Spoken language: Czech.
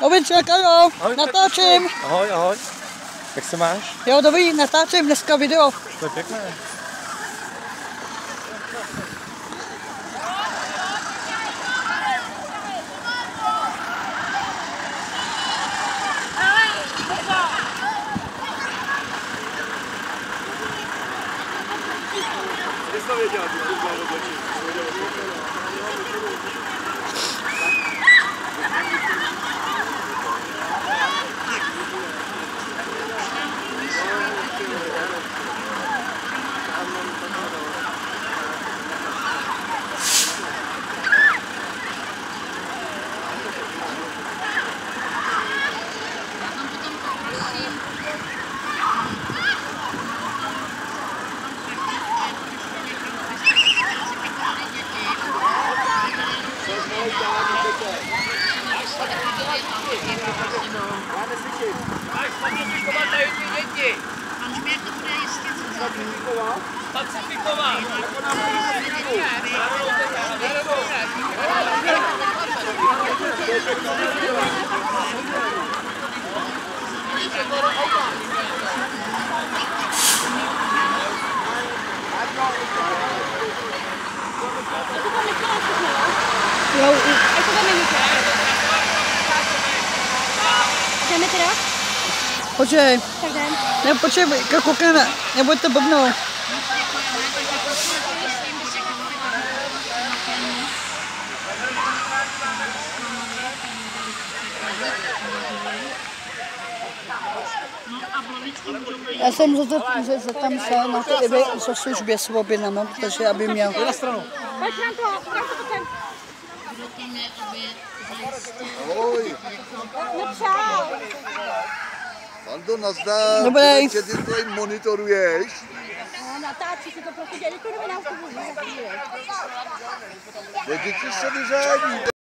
Novinček, jo, natáčím. Ahoj, ahoj. Jak se máš? Jo, dobrý, natáčím dneska video. To je pěkné. Jsi to věděl, ty jsi udělal dzieci! Pacyfikowana i dwie dzieci! Pacyfikowa? Pacyfikowa! Yo, ik kom er niet uit. Jdeme teda? počkej, Tak jdem. ne, počkej, jako koukneme, nebojte blbnout. Já jsem za to, že za tam šel na ty Iby za službě s objednama, protože aby měl. Na stranu. Pojď nám to, nám to sem. Ahoj, No. Pando, nazdar. Dobrý. Že ty tady monitoruješ. No, natáčí se to prostě dělí, to novinářku. No, děti se vyřádí.